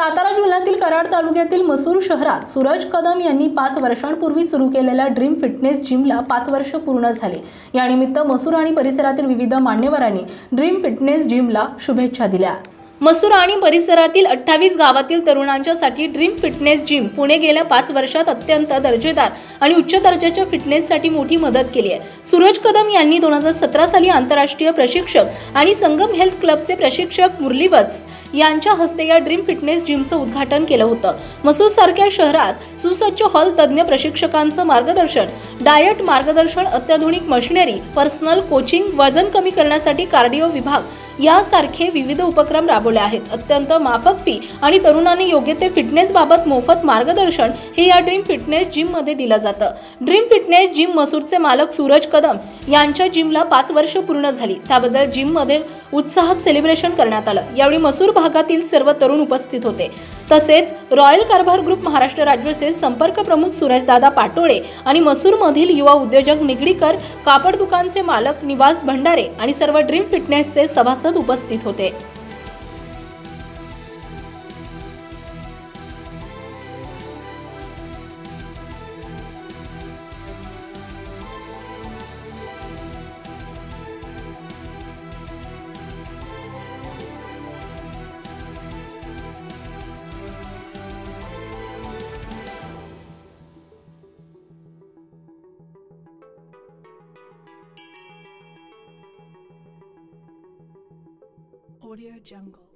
सातारा जिल्ह्यातील कराड तालुक्यातील मसूर शहरात सूरज कदम यांनी पाच वर्षांपूर्वी सुरू केलेल्या ड्रीम फिटनेस जिमला पाच वर्ष पूर्ण झाले. यानिमित्त मसूर आणि परिसरातील विविध मान्यवरांनी ड्रीम फिटनेस जिमला शुभेच्छा दिल्या. मसूर आणि परिसरातील अठ्ठावीस गावातील तरुणांच्यासाठी ड्रीम फिटनेस जिम पुणे गेल्या पाच वर्षात अत्यंत दर्जेदार आणि उच्च दर्जाच्या फिटनेससाठी मोठी मदत केली आहे. सूरज कदम यांनी दोन हजार सतरा साली आंतरराष्ट्रीय प्रशिक्षक आणि संगम हेल्थ क्लबचे प्रशिक्षक मुरली वत्स यांच्या हस्ते या ड्रीम फिटनेस जिमचं उद्घाटन केलं होतं. मसूर सारख्या शहरात सुसज्ज हॉल तज्ज्ञ प्रशिक्षकांचं मार्गदर्शन डायट मार्गदर्शन अत्याधुनिक मशिनरी पर्सनल कोचिंग वजन कमी करण्यासाठी कार्डिओ विभाग यासारखे विविध उपक्रम राबवले आहेत. अत्यंत माफक फी आणि तरुणांनी योग्य ते फिटनेस बाबत मोफत मार्गदर्शन हे या ड्रीम फिटनेस जिममध्ये दिलं जातं. ड्रीम फिटनेस जिम मसूरचे मालक सूरज कदम यांच्या जिमला पाच वर्ष पूर्ण झाली. त्याबद्दल जिममध्ये उत्साहात सेलिब्रेशन करण्यात आलं. यावेळी मसूर भागातील सर्व तरुण उपस्थित होते. तसेच रॉयल कारभार ग्रुप महाराष्ट्र राज्याचे संपर्क प्रमुख सुरेशदादा पाटोळे आणि मसूरमधील युवा उद्योजक निगडीकर कापड दुकानचे मालक निवास भंडारे आणि सर्व ड्रीम फिटनेसचे सभासद उपस्थित होते. Audio Jungle.